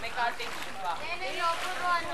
May cottage pa. Yan ang logo ron.